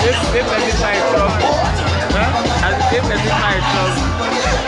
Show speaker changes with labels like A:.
A: If if person find trouble, huh? As if find trouble.